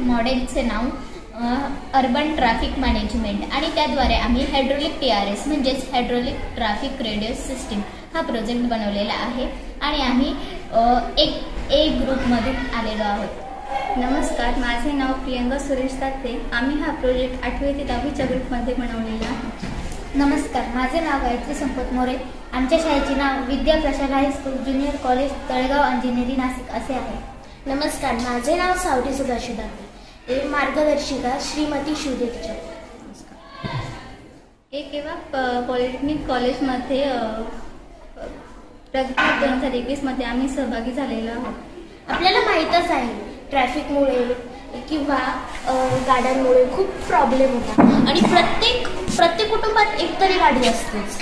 मॉडेलचे नाव urban traffic management आणि त्याद्वारे आम्ही हायड्रोलिक टी आर एस म्हणजेच हायड्रोलिक ट्रॅफिक रेडिओ सिस्टीम हा प्रोजेक्ट बनवलेला आहे आणि आम्ही एक ए ग्रुपमधून आलेलो आहोत. नमस्कार माझे नाव प्रियंका सुरेश तात्ते आम्ही हा प्रोजेक्ट आठवी ते दहावीच्या ग्रुपमध्ये बनवलेला आहे. नमस्कार माझे नाव गायत्री संपत मोरे. आमच्या शाळेचे नाव Vidya Prasad high school junior college Talegaon Anjaneri Nashik असे आहे. नमस्कार माझे नाव सावटी सुभाषी दाते हे मार्गदर्शिका श्रीमती शिवदेवच्या. एक एव्हा प- पॉलिटेक्निक कॉलेजमध्ये प्रगती दोन हजार एकवीसमध्ये आम्ही सहभागी झालेलो आहोत. आपल्याला माहीतच आहे ट्रॅफिकमुळे किंवा गाड्यांमुळे खूप प्रॉब्लेम होता. आणि प्रत्येक प्रत्येक कुटुंबात एकतरी गाडी असतेच.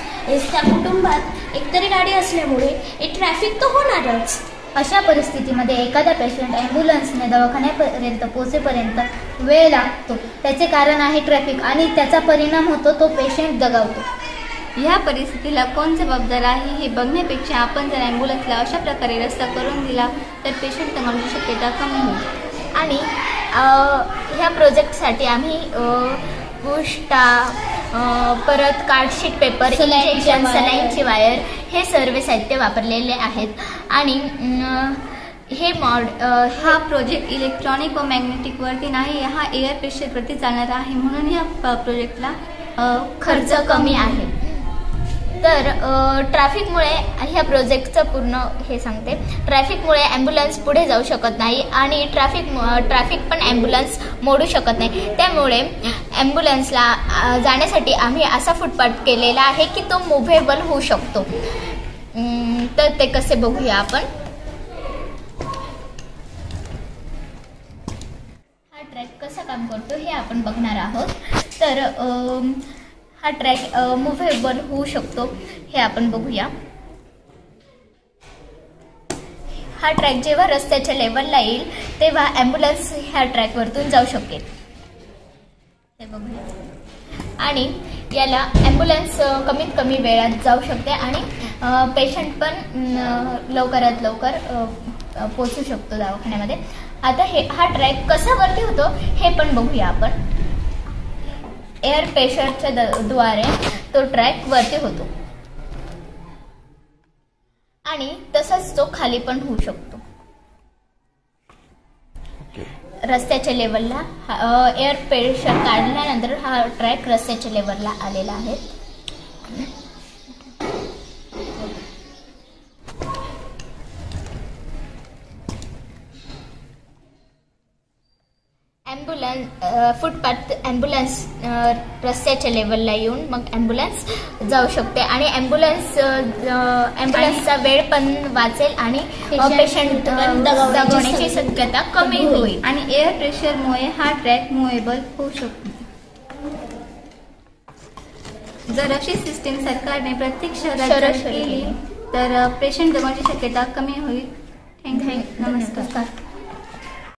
त्या कुटुंबात एकतरी गाडी असल्यामुळे हे ट्रॅफिक तर होणारच. अशा परिस्थितीमध्ये एखादा पेशंट ॲम्ब्युलन्सने दवाखान्यापर्यंत पोहोचेपर्यंत वेळ लागतो. त्याचे कारण आहे ट्रॅफिक आणि त्याचा परिणाम होतो तो पेशंट दगावतो ह्या परिस्थितीला कोण जबाबदार आहे हे बघण्यापेक्षा आपण जर ॲम्ब्युलन्सला अशा प्रकारे रस्ता करून दिला तर पेशंट दगावण्याची शक्यता कमी होईल. आणि ह्या प्रोजेक्टसाठी आम्ही गोष्टा परत कार्डशीट पेपर सलाईनची इंजेक्शन वायर. सलाईनची वायर हे सर्व साहित्य वापरलेले आहेत. आणि हे मॉड हा प्रोजेक्ट इलेक्ट्रॉनिक व मॅग्नेटिक वरती नाही हा एअर प्रेशरवरती चालणार आहे. म्हणून या प्रोजेक्टला खर्च कमी आहे. तर ट्रॅफिकमुळे ह्या प्रोजेक्टचं पूर्ण हे सांगते. ट्रॅफिकमुळे ॲम्ब्युलन्स पुढे जाऊ शकत नाही आणि ट्रॅफिक ट्रॅफिक पण ॲम्ब्युलन्स मोडू शकत नाही. त्यामुळे ॲम्ब्युलन्सला जाण्यासाठी आम्ही असा फुटपाथ केलेला आहे की तो मुव्हेबल होऊ शकतो. तर ते कसे बघूया आपण. हा ट्रॅक कसा काम करतो हे आपण बघणार आहोत. तर हा ट्रॅक मुव्हेबल होऊ शकतो. हे आपण बघूया. हा ट्रॅक जेव्हा रस्त्याच्या लेवलला येईल तेव्हा ॲम्ब्युलन्स ह्या ट्रॅकवरतून जाऊ शकेल. हे बघूया. आणि याला ॲम्ब्युलन्स कमीत कमी वेळात जाऊ शकते आणि पेशंट पण लवकरात लवकर पोचू शकतो दवाखान्यामध्ये. आता हे हा ट्रॅक कसा वरती होतो हे पण बघूया आपण. एअर प्रेशरच्या द्वारे तो ट्रॅक वरती होतो. आणि तसाच तो खाली पण होऊ शकतो. रस्त्याच्या लेवलला एअर प्रेशर काढल्यानंतर हा ट्रॅक रस्त्याच्या लेवलला आलेला आहे. ॲम्ब्युलन्स फुटपाथ ॲम्ब्युलन्स रस्त्याच्या लेवलला येऊन मग ॲम्ब्युलन्स जाऊ शकते. आणि ॲम्ब्युलन्स ॲम्ब्युलन्सचा वेळ पण वाचेल आणि पेशंट दगवण्याची शक्यता कमी होईल. आणि एअर प्रेशरमुळे हा ट्रॅक मुव्हेबल होऊ शकतो. जर अशी सिस्टीम सरकारने प्रत्येक शहरात केली. तर पेशंट जगण्याची शक्यता कमी होईल. थँक्यू नमस्कार.